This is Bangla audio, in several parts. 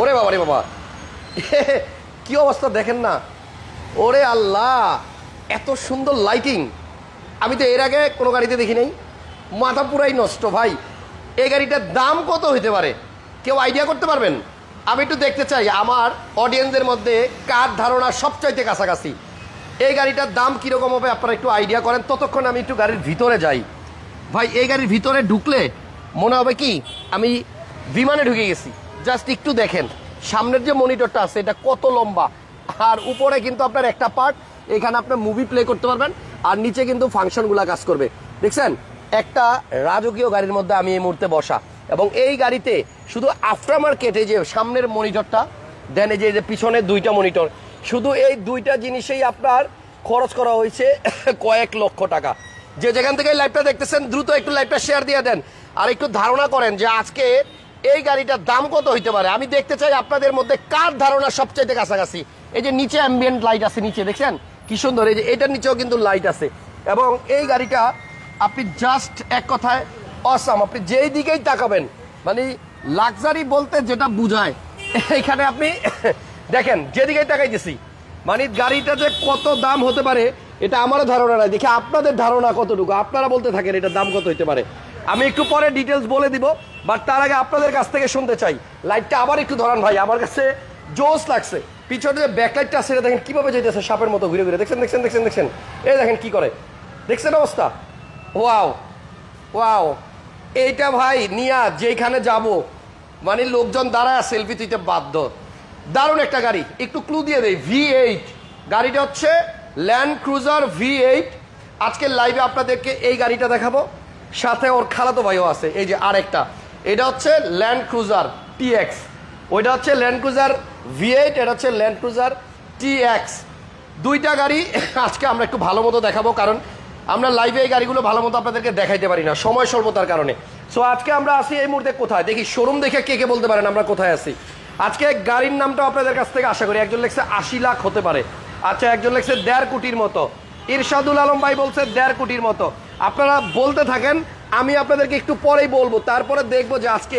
ওরে বাবা রে বাবা। কি অবস্থা দেখেন না। ওরে আল্লাহ, এত সুন্দর লাইটিং আমি তো এর আগে কোনো গাড়িতে দেখি নাই। মাথা পুরাই নষ্ট ভাই। এই গাড়িটার দাম কত হইতে পারে? কেউ আইডিয়া করতে পারবেন? আমি একটু দেখতে চাই, আমার অডিয়েন্সের মধ্যে কার ধারণা সবচাইতে কাছাকাছি? এই গাড়িটার দাম কীরকম হবে আপনারা একটু আইডিয়া করেন, ততক্ষণ আমি একটু গাড়ির ভিতরে যাই। ভাই, এই গাড়ির ভিতরে ঢুকলে মনে হবে কি, আমি বিমানে ঢুকে গেছি। জাস্ট একটু দেখেন, সামনের যে মনিটরটা আছে, এটা কত লম্বা। আর উপরে কিন্তু আপনার একটা পার্ট এখানে আপনার মুভি প্লে করতে পারবেন, আর নিচে কিন্তু ফাংশনগুলো কাজ করবে। দেখছেন? একটা রাজকীয় গাড়ির মধ্যে আমি এই মুহূর্তে বসা। এবং এই গাড়িতে শুধু আফটার মার্কেটে যে সামনের মনিটরটা দেন এই যে পিছনে দুইটা মনিটর, শুধু এই দুইটা জিনিসেই আপনার খরচ করা হয়েছে কয়েক লক্ষ টাকা। যে যেখান থেকে লাইভটা দেখতেছেন, দ্রুত একটু লাইভটা শেয়ার দিয়ে দেন। আর একটু ধারণা করেন যে আজকে এই গাড়িটার দাম কত হইতে পারে? আমি দেখতে চাই আপনাদের মধ্যে কার ধারণা সবচাইতে কাছাকাছি। এই যে নিচে অ্যাম্বিয়েন্ট লাইট আছে, নিচে দেখছেন? কি সুন্দর, এই যে এটার নিচেও কিন্তু লাইট আছে। এবং এই গাড়িটা আপনি জাস্ট এক কথায় অসাম আপনি যেই দিকেই তাকাবেন মানে লাক্সারি বলতে যেটা বুঝায়, এখানে আপনি দেখেন, যেদিকেই তাকাইতেছি মানে গাড়িটা যে কত দাম হতে পারে, এটা আমারও ধারণা নাই। দেখে আপনাদের ধারণা কতটুকু? আপনারা বলতে থাকেন এটার দাম কত হতে পারে। আমি একটু পরে ডিটেলস বলে দিব বাট তার আগে আপনাদের কাছ থেকে শুনতে চাই। লাইটটা আবার একটু ধরান ভাই, আমার কাছে জোস লাগছে। পিছনে যে ব্যাকলাইটটা আছে দেখেন কীভাবে যেতেছে সাপের মতো ঘুরে ঘুরে। দেখছেন দেখছেন দেখছেন দেখছেন। এই দেখেন কি করে। দেখছেন অবস্থা? ওয়াও ওয়াও এইটা ভাই, নিয়া যেখানে যাব। মানে লোকজন দাঁড়ায় সেলফি তুইতে বাধ্য। দারুণ একটা গাড়ি। একটু ক্লু দিয়ে দেয় ভি এইট গাড়িটা হচ্ছে ল্যান্ড ক্রুজার ভি এইট আজকের লাইভে আপনাদেরকে এই গাড়িটা দেখাবো। সাথে ওর খালাতো ভাইও আছে, এই যে আরেকটা। এটা হচ্ছে ল্যান্ড ক্রুজার টি এক্স ওইটা হচ্ছে ল্যান্ড ক্রুজার ভি এইট এটা হচ্ছে ল্যান্ড ক্রুজার টি এক্স দুইটা গাড়ি আজকে আমরা একটু ভালো মতো দেখাবো, কারণ আমরা লাইভে এই গাড়িগুলো ভালো মতো আপনাদেরকে দেখাইতে পারি না, সময় স্বল্পতার কারণে। সো আজকে আমরা আসি এই মুহূর্তে কোথায়? দেখি শোরুম দেখে কে কে বলতে পারেন আমরা কোথায় আছি। আজকে গাড়ির নামটা আপনাদের কাছ থেকে আশা করি, একজন লেখছে আশি লাখ হতে পারে। আচ্ছা একজন লেখছে দেড় কোটির মতো। ইরশাদুল আলম ভাই বলছে দেড় কোটির মতো। আপনারা বলতে থাকেন, আমি আপনাদেরকে একটু পরেই বলব। তারপরে দেখব যে আজকে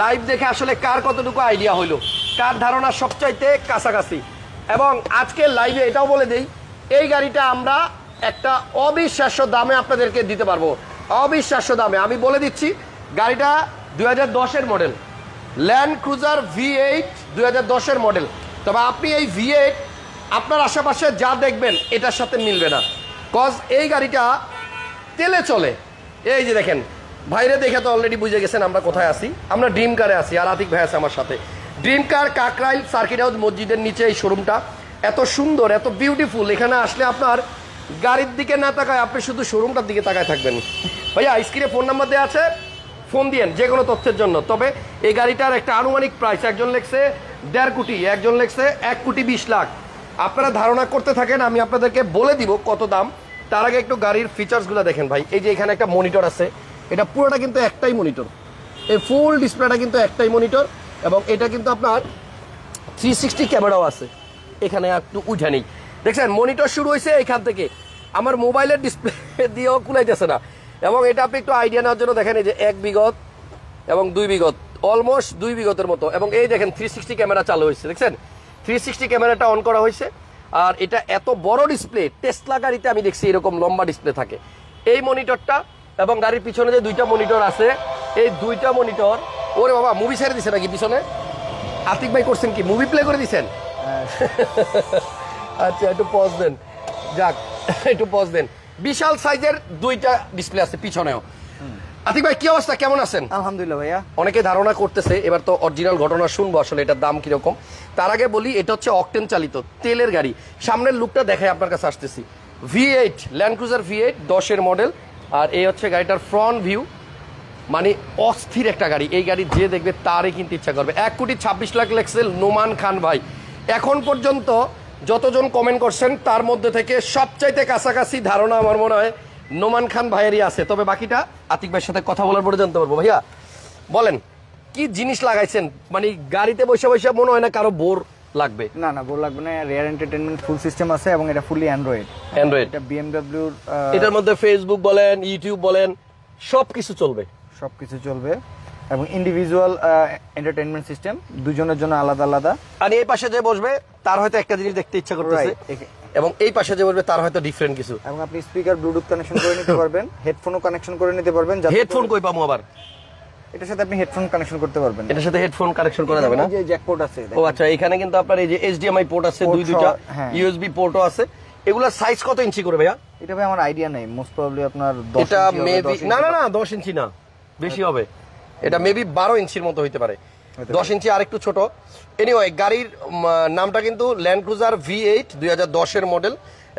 লাইভ দেখে আসলে কার কতটুকু আইডিয়া হইল, কার ধারণা সবচাইতে কাছাকাছি। এবং আজকে লাইভে এটাও বলে দেই, এই গাড়িটা আমরা একটা অবিশ্বাস্য দামে আপনাদেরকে দিতে পারব। অবিশ্বাস্য দামে। আমি বলে দিচ্ছি, গাড়িটা দুই হাজার model Land Cruiser V eight দুই হাজার মডেল তবে আপনি এই ভি এইট আপনার আশেপাশে যা দেখবেন, এটার সাথে মিলবে না। কজ এই গাড়িটা তেলে চলে। এই যে দেখেন, ভাইরে দেখে তো অলরেডি বুঝে গেছেন আমরা কোথায় আছি। আমরা ড্রিম কারে আছি, আর আতিক ভাই আছে আমার সাথে। Dream car Kakrail circuit house মসজিদের নিচে এই শোরুমটা এত সুন্দর, এত বিউটিফুল এখানে আসলে আপনার গাড়ির দিকে না তাকায়, আপনি শুধু শোরুমটার দিকে তাকায় থাকবেন। ভাইয়া স্ক্রিনে ফোন নাম্বার দেওয়া আছে? ফোন দিয়েন, যে কোনো তথ্যের জন্য। তবে এই গাড়িটার একটা আনুমানিক প্রাইস একজন লেখছে দেড় কোটি, একজন লেখছে এক কোটি বিশ লাখ। আপনারা ধারণা করতে থাকেন, আমি আপনাদেরকে বলে দিব কত দাম। তার আগে একটু গাড়ির ফিচার্সগুলো দেখেন ভাই। এই যে এখানে একটা মনিটর আছে। এটা পুরোটা কিন্তু একটাই মনিটর এই ফুল ডিসপ্লেটা কিন্তু একটাই মনিটর এবং এটা কিন্তু আপনার থ্রি সিক্সটি ক্যামেরাও আছে। এখানে একটু উঠে নেই। দেখছেন মনিটর শুরু হয়েছে এখান থেকে। আমার মোবাইলের ডিসপ্লে দিয়েও কুলাইতেছে না। এবং এটা আপনি একটু আইডিয়া নেওয়ার জন্য দেখেন, এই যে এক বিগত এবং দুই বিগত। অলমোস্ট দুই বিগতের মতো। এবং এই দেখেন থ্রি সিক্সটি ক্যামেরা চালু হয়েছে। দেখছেন? থ্রি সিক্সটি ক্যামেরাটা অন করা হয়েছে। আর এটা এত বড় ডিসপ্লে টেসলা গাড়িতে আমি দেখছি এরকম লম্বা ডিসপ্লে থাকে। এই মনিটরটা এবং গাড়ির পিছনে যে দুইটা মনিটর আছে এই দুইটা মনিটর ওরে বাবা মুভি ছেড়ে দিছে নাকি পিছনে? আতিক ভাই করছেন কি? মুভি প্লে করে দিছেন? আচ্ছা একটু পজ দেন। যাক একটু পজ দেন। বিশাল সাইজের দুইটা ডিসপ্লে আছে পিছনেও। আতিক ভাই কি অবস্থা? কেমন আছেন? আলহামদুলিল্লাহ ভাইয়া। অনেকে ধারণা করতেছে এবার তো অরিজিনাল ঘটনা শুনব আসলে এটার দাম কীরকম। তার আগে বলি এটা হচ্ছে অকটেন চালিত তেলের গাড়ি। সামনের লুকটা দেখাই আপনার কাছে আসতেছি। V eight Land Cruiser V eight দশের মডেল আর এই হচ্ছে গাড়িটার ফ্রন্ট ভিউ মানে অস্থির একটা গাড়ি এই গাড়ি যে দেখবে তারই কিনতে ইচ্ছা করবে। এক কোটি ছাব্বিশ লাখ লেক্সেল নোমান খান ভাই। এখন পর্যন্ত যতজন কমেন্ট করছেন তার মধ্যে থেকে সবচাইতে কাছাকাছি ধারণা আমার মনে হয় নোমান খান ভাইয়েরই আছে তবে বাকিটা আতিক ভাইয়ের সাথে কথা বলার পরে জানতে পারব। ভাইয়া বলেন কি জিনিস লাগাইছেন? মানে গাড়িতে বসে বসে মনে হয় না কারও বোর লাগবে? না না বল লাগবে না। রেয়ার এন্টারটেনমেন্ট ফুল সিস্টেম আছে এবং এটা ফুলি অ্যান্ড্রয়েড। অ্যান্ড্রয়েড। এটা বিএমডব্লিউর এটার মধ্যে ফেসবুক বলেন ইউটিউব বলেন সব কিছু চলবে। সবকিছু চলবে এবং ইন্ডিভিজুয়াল এন্টারটেইনমেন্ট সিস্টেম দুজনের জন্য আলাদা আলাদা। আর এই পাশে যে বসবে তার হয়তো একটা জিনিস দেখতে ইচ্ছা করতেছে। এবং এই পাশে যে বসবে তার হয়তো ডিফারেন্ট কিছু। এবং আপনি স্পিকার ব্লুটুথ কানেকশন করে নিতে পারবেন হেডফোনও কানেকশন করে নিতে পারবেন হেডফোন কই পাবো আবার? এটার সাথে আপনি হেডফোন কানেকশন করতে পারবেন। এটার সাথে হেডফোন কানেকশন করা যাবে না? এই যে জ্যাকপোর্ট আছে ও আচ্ছা এখানে কিন্তু আপনার এই যে এইচডিএমআই পোর্ট আছে দুই দুইটা হ্যাঁ। ইউএসবি পোর্টও আছে। এগুলোর সাইজ কত ইঞ্চি করে ভাইয়া? এটা ভাই আমার আইডিয়া নাই মোস্ট প্রবাবলি আপনার 10 এটা মেবি না না না দশ ইঞ্চি না বেশি হবে। এটা মেবি বারো ইঞ্চির মতো হইতে পারে। হতে দশ ইঞ্চি আর একটু ছোট। এনিওয়ে গাড়ির নামটা কিন্তু ল্যান্ড ক্রুজার ভি এইট দুই হাজার মডেল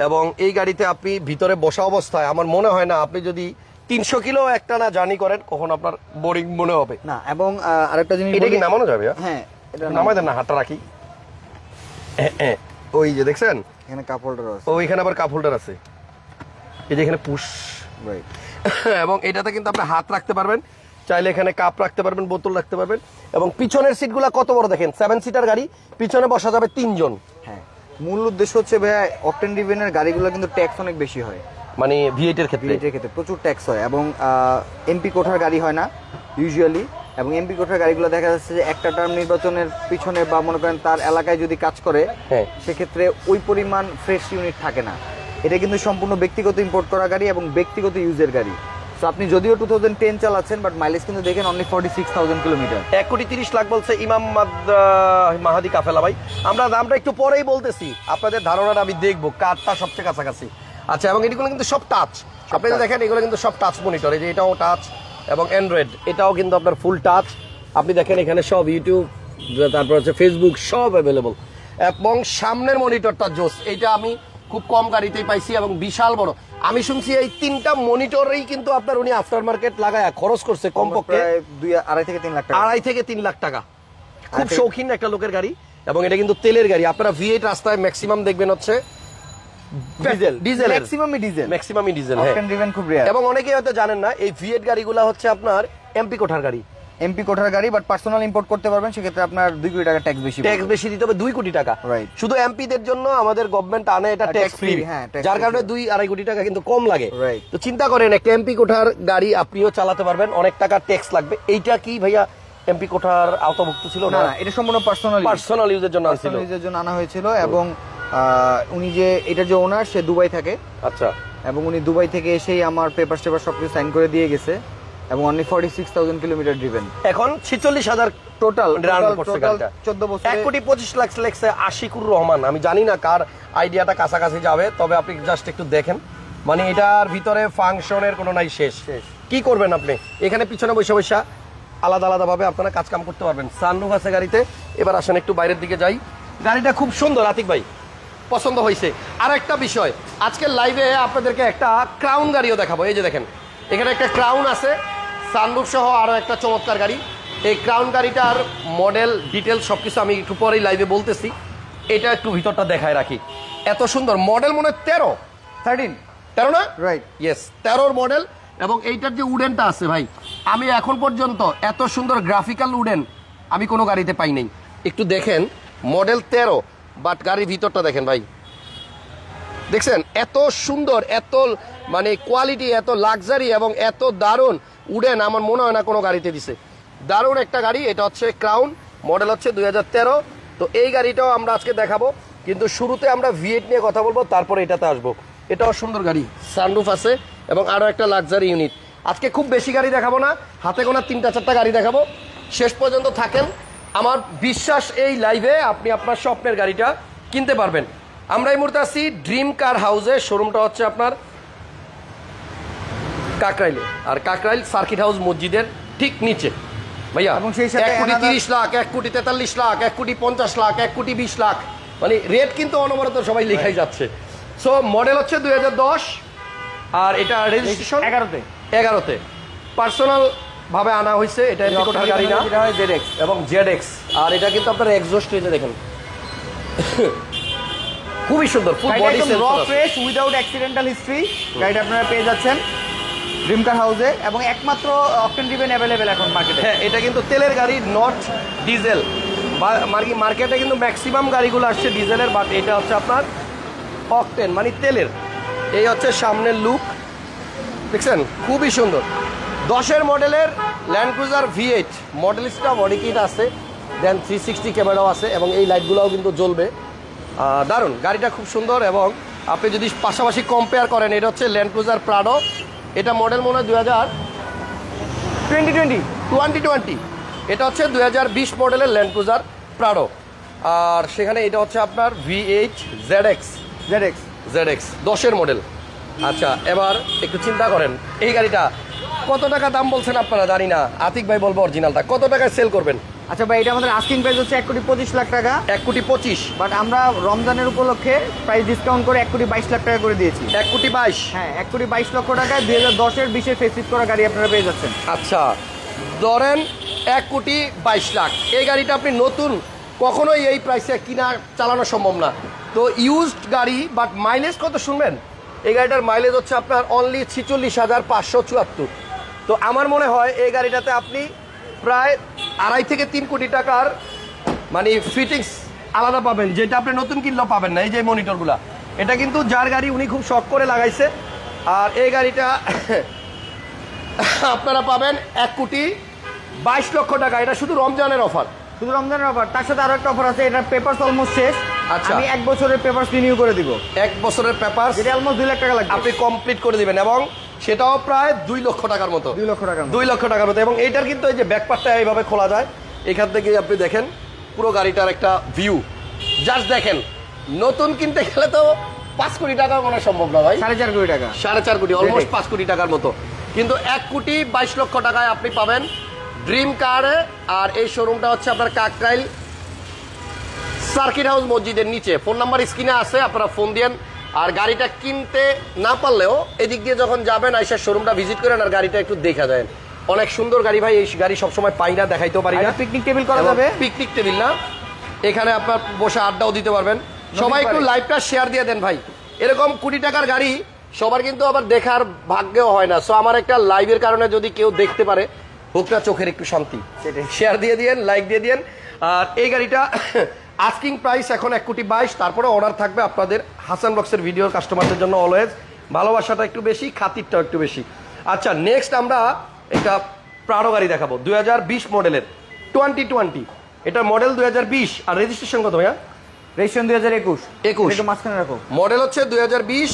এবং এই গাড়িতে আপনি ভিতরে বসা অবস্থায় আমার মনে হয় না আপনি যদি তিনশো কিলো একটা না জার্নি করেন কখন আপনার বোরিং মনে হবে। না এবং আরেকটা জিনিস এটা কি নামানো যাবে হ্যাঁ? এটা নামাই দেন না হাতটা রাখি। ওই যে দেখছেন? এখানে কাপ হোল্ডার আছে। ও এখানে আবার কাপ হোল্ডার আছে। এই যে এখানে পুশ রাইট এবং এটাতে কিন্তু আপনি হাত রাখতে পারবেন। চাইলে এখানে কাপ রাখতে পারবেন বোতল রাখতে পারবেন। এবং পিছনের সিটগুলো কত বড় দেখেন? সেভেন সিটার গাড়ি পিছনে বসা যাবে তিনজন। হ্যাঁ মূল উদ্দেশ্য হচ্ছে ভাইয়া অকটেন ডিভেনের গাড়িগুলো কিন্তু ট্যাক্স অনেক বেশি হয়। মানে ভিএইট এর ক্ষেত্রে। ভিএটের ক্ষেত্রে প্রচুর ট্যাক্স হয় এবং এমপি কোঠার গাড়ি হয় না ইউজুয়ালি এবং এমপি কোঠার গাড়িগুলো দেখা যাচ্ছে যে একটা টার্ম নির্বাচনের পিছনে বা মনে করেন তার এলাকায় যদি কাজ করে হ্যাঁ। সেক্ষেত্রে ওই পরিমাণ ফ্রেশ ইউনিট থাকে না। এটা কিন্তু সম্পূর্ণ ব্যক্তিগত ইম্পোর্ট করা গাড়ি এবং ব্যক্তিগত ইউজের গাড়ি। তো আপনি যদিও টু থাউজেন্ড টেন চালাচ্ছেন বাট মাইলেজ কিন্তু দেখেন only forty six thousand kilometre এক কোটি তিরিশ লাখ বলছে ইমাম মাদ- মাহাদি কাফেলা ভাই। আমরা দামটা একটু পরেই বলতেছি। আপনাদের ধারণাটা আমি দেখব কারটা সবচেয়ে কাছাকাছি। আচ্ছা এবং এগুলো কিন্তু সব টাচ আপনি দেখেন এগুলো কিন্তু সব টাচ মনিটর এই যে এটাও টাচ এবং অ্যান্ড্রয়েড এটাও কিন্তু আপনার ফুল টাচ আপনি দেখেন এখানে সব ইউটিউব তারপর হচ্ছে ফেসবুক সব অ্যাভেলেবল এবং সামনের মনিটরটা জোস এইটা আমি খুব কম গাড়িতেই পাইছি এবং বিশাল বড়। আমি শুনছি এই তিনটা মনিটরেই কিন্তু আপনার উনি আফটার মার্কেট লাগায় খরচ করছে কমপক্ষে দুই আড়াই থেকে তিন লাখ টাকা। আড়াই থেকে তিন লাখ টাকা। খুব। শৌখিন একটা লোকের গাড়ি এবং এটা কিন্তু তেলের গাড়ি। আপনারা ভি এইট রাস্তায় ম্যাক্সিমাম দেখবেন হচ্ছে ডিজেল ডিজেল ম্যাক্সিমামই ডিজেল ম্যাক্সিমামই ডিজেল এবং অনেকেই হয়তো জানেন না এই ভি এইট গাড়িগুলো হচ্ছে আপনার এমপি কোঠার গাড়ি। এমপি কোঠার গাড়ি বাট পার্সোনাল ইম্পোর্ট করতে পারবেন সেক্ষেত্রে আপনার দুই কোটি টাকা ট্যাক্স বেশি ট্যাক্স বেশি দিতে হবে দুই কোটি টাকা। Right. শুধু এমপিদের জন্য আমাদের গভর্নমেন্ট আনে এটা ট্যাক্স ফ্রি হ্যাঁ, যার কারণে দুই আড়াই কোটি টাকা কিন্তু কম লাগে. তো চিন্তা করেন একটা এমপি কোঠার গাড়ি আপনিও চালাতে পারবেন অনেক টাকা ট্যাক্স লাগবে। এইটা কি ভাইয়া এমপি কোঠার আওতাভুক্ত ছিল না? এটা সম্পূর্ণ পার্সোনাল পার্সোনাল ইউজের জন্য আনছিল। পার্সোনাল জন্য আনা হয়েছিল এবং উনি যে এটা যে ওনার সে দুবাই থাকে। আচ্ছা। এবং উনি দুবাই থেকে এসেই আমার পেপার টেপার সবকিছু সাইন করে দিয়ে গেছে। এবং only forty six thousand kilometre driven এখন ছিচল্লিশ হাজার টোটাল রান করছে গাড়িটা। চোদ্দ বছর। এক কোটি পঁচিশ লাখ লেখছে আশিকুর রহমান। আমি জানি না কার আইডিয়াটা কাছাকাছি যাবে তবে আপনি জাস্ট একটু দেখেন। মানে এটার ভিতরে ফাংশনের কোনো নাই শেষ। শেষ। কি করবেন আপনি? এখানে পিছনে বসে বসে আলাদা আলাদা ভাবে আপনারা কাজ কাম করতে পারবেন। সানরুফ আছে গাড়িতে। এবার আসেন একটু বাইরের দিকে যাই। গাড়িটা খুব সুন্দর আতিক ভাই। পছন্দ হয়েছে। আর একটা বিষয় আজকের লাইভে আপনাদেরকে একটা ক্রাউন গাড়িও দেখাবো। এই যে দেখেন এখানে একটা ক্রাউন আছে। সানরুফ সহ আরও একটা চমৎকার গাড়ি। এই ক্রাউন গাড়িটার মডেল ডিটেলস সব কিছু আমি একটু পরেই লাইভে বলতেছি। এটা একটু ভিতরটা দেখায় রাখি। এত সুন্দর। মডেল মনে হয় তেরো। থার্টিন তেরো না? রাইট ইয়েস তেরোর মডেল এবং এইটার যে উডেনটা আছে ভাই আমি এখন পর্যন্ত এত সুন্দর গ্রাফিক্যাল উডেন আমি কোনো গাড়িতে পাই নাই। একটু দেখেন মডেল তেরো বাট গাড়ির ভিতরটা দেখেন ভাই। দেখছেন? এত সুন্দর এত মানে কোয়ালিটি এত লাক্সারি এবং এত দারুণ উডেন আমার মনে হয় না কোনো গাড়িতে দিছে। দারুণ একটা গাড়ি, এটা হচ্ছে ক্রাউন মডেল হচ্ছে দু হাজার তেরো। তো এই গাড়িটাও আমরা আজকে দেখাবো, কিন্তু শুরুতে আমরা ভিএট নিয়ে কথা বলব, তারপরে এটাতে আসব। এটাও সুন্দর গাড়ি সানরুফ আছে, এবং আরও একটা লাক্সারি ইউনিট আজকে খুব বেশি গাড়ি দেখাবো না, হাতে গোনা তিনটা চারটা গাড়ি দেখাবো। শেষ পর্যন্ত থাকেন। আমার বিশ্বাস এই লাইভে আপনি আপনার স্বপ্নের গাড়িটা কিনতে পারবেন। আমরা এই মুহূর্তে আছি ড্রিম কার হাউসে শোরুমটা হচ্ছে আপনার কাকরাইলে। আর কাকরাইল সার্কিট হাউস মসজিদের ঠিক নিচে। ভাইয়া এবং সেই সাথে এক কোটি তিরিশ লাখ এক কোটি তেতাল্লিশ লাখ এক কোটি পঞ্চাশ লাখ এক কোটি বিশ লাখ। মানে রেট কিন্তু অনবরত সবাই লেখাই যাচ্ছে। সো মডেল হচ্ছে দুই হাজার দশ আর এটা রেজিস্ট্রেশন এগারোতে। এগারোতে। পার্সোনাল ভাবে আনা হয়েছে এটা কোঠার গাড়ি না হয় জেড এক্স এবং জেড এক্স আর এটা কিন্তু আপনার এক্সজস্ট এই দেখেন। খুবই সুন্দর ফুল বডি র ফ্রেশ উইদাউট অ্যাক্সিডেন্টাল হিস্ট্রি গাড়িটা আপনারা পেয়ে যাচ্ছেন। ড্রিম কার হাউসে এবং একমাত্র অকটেন ড্রিভেন অ্যাভেলেবেল এখন মার্কেটে হ্যাঁ এটা কিন্তু তেলের গাড়ি নট ডিজেল মার্কেটে কিন্তু ম্যাক্সিমাম গাড়িগুলো আসছে ডিজেলের বাট এটা হচ্ছে আপনার অকটেন মানে তেলের। এই হচ্ছে সামনের লুক দেখছেন? খুবই সুন্দর। দশের মডেলের ল্যান্ড ক্রুজার ভি এইট মডেলিস্টটা বডি কিট আছে দেন থ্রি সিক্সটি ক্যামেরাও আছে, এবং এই লাইটগুলোও কিন্তু জ্বলবে। দারুণ। গাড়িটা খুব সুন্দর, এবং আপনি যদি পাশাপাশি কম্পেয়ার করেন, এটা হচ্ছে ল্যান্ড ক্রুজার প্রাডো এটা মডেল মনে হয় দু হাজার টোয়েন্টি টোয়েন্টি টোয়েন্টি টোয়েন্টি এটা হচ্ছে দুই হাজার বিশ মডেলের ল্যান্ড ক্রুজার প্রাডো আর সেখানে এটা হচ্ছে আপনার V eight Z X Z X Z X দশের মডেল আচ্ছা এবার একটু চিন্তা করেন এই গাড়িটা কত টাকা দাম বলছেন আপনারা? জানি না। আতিক ভাই বলব অরিজিনালটা কত টাকায় সেল করবেন? আচ্ছা ভাই এটা আমাদের আস্কিং প্রাইস হচ্ছে এক কোটি পঁচিশ লাখ টাকা। এক কোটি পঁচিশ। বাট আমরা রমজানের উপলক্ষে প্রাইস ডিসকাউন্ট করে এক কোটি বাইশ লাখ টাকা করে দিয়েছি। এক কোটি বাইশ। হ্যাঁ এক কোটি বাইশ লক্ষ টাকায় দুই হাজার দশের বিশের ফেসিস করা গাড়ি আপনারা পেয়ে যাচ্ছেন। আচ্ছা ধরেন এক কোটি বাইশ লাখ। এই গাড়িটা আপনি নতুন কখনোই এই প্রাইসে কিনা চালানো সম্ভব না। তো ইউজড গাড়ি বাট মাইলেজ কত শুনবেন? এই গাড়িটার মাইলেজ হচ্ছে আপনার অনলি ছিচল্লিশ হাজার পাঁচশো চুয়াত্তর। তো আমার মনে হয় এই গাড়িটাতে আপনি প্রায় আড়াই থেকে তিন কোটি টাকার মানে ফিটিংস আলাদা পাবেন যেটা আপনি নতুন কিনলেও পাবেন না এই যে মনিটরগুলা। এটা কিন্তু যার গাড়ি উনি খুব শখ করে লাগাইছে। আর এই গাড়িটা আপনারা পাবেন এক কোটি বাইশ লক্ষ টাকা। এটা শুধু রমজানের অফার। শুধু রমজানের অফার। তার সাথে আরও একটা অফার আছে এটার পেপারস অলমোস্ট শেষ। আচ্ছা। আমি এক বছরের পেপারস রিনিউ করে দিব। এক বছরের পেপার এটা অলমোস্ট দুই লাখ টাকা লাগবে। আপনি কমপ্লিট করে দিবেন এবং সেটাও প্রায় দুই লক্ষ টাকার মতো। দুই লক্ষ টাকা দুই লক্ষ টাকার মতো। এবং এইটার কিন্তু এই যে ব্যাকপারটা এইভাবে খোলা যায় এখান থেকে আপনি দেখেন পুরো গাড়িটার একটা ভিউ জাস্ট দেখেন নতুন কিনতে গেলে তো পাঁচ কোটি টাকা মনে সম্ভব না ভাই। সাড়ে চার কোটি টাকা। সাড়ে চার কোটি অলমোস্ট পাঁচ কোটি টাকার মতো। কিন্তু এক কোটি বাইশ লক্ষ টাকায় আপনি পাবেন ড্রিম কারে আর এই শোরুমটা হচ্ছে আপনার কাকরাইল সার্কিট হাউস মসজিদের নিচে। ফোন নাম্বার স্ক্রিনে আছে আপনারা ফোন দিয়েন। আর গাড়িটা কিনতে না পারলেও এদিক দিয়ে যখন যাবেন আইসা শোরুমটা ভিজিট করেন আর গাড়িটা একটু দেখা যায় অনেক সুন্দর গাড়ি ভাই এই গাড়ি সবসময় পাই না দেখাইতেও পারি না। পিকনিক টেবিল করা যাবে? পিকনিক টেবিল না। এখানে আপনার বসে আড্ডাও দিতে পারবেন। সবাই একটু লাইভটা শেয়ার দিয়ে দেন ভাই। এরকম কোটি টাকার গাড়ি সবার কিন্তু আবার দেখার ভাগ্যও হয় না। সো আমার একটা লাইভের কারণে যদি কেউ দেখতে পারে হোক না চোখের একটু শান্তি। শেয়ার দিয়ে দিয়েন লাইক দিয়ে দিয়েন। আর এই গাড়িটা আস্কিং প্রাইস এখন এক কোটি বাইশ তারপরে অর্ডার থাকবে আপনাদের হাসান বক্সের ভিডিওর কাস্টমারদের জন্য অলওয়েজ ভালোবাসাটা একটু বেশি খাতিরটাও একটু বেশি। আচ্ছা নেক্সট আমরা একটা প্রাড়ো গাড়ি দেখাবো দু হাজার বিশ মডেলের টোয়েন্টি টোয়েন্টি এটা মডেল দু হাজার বিশ আর রেজিস্ট্রেশন কত ভাইয়া? রেজিস্ট্রেশন দুই হাজার একুশ। 21 একটু মাঝখানে রাখো। মডেল হচ্ছে দুই হাজার বিশ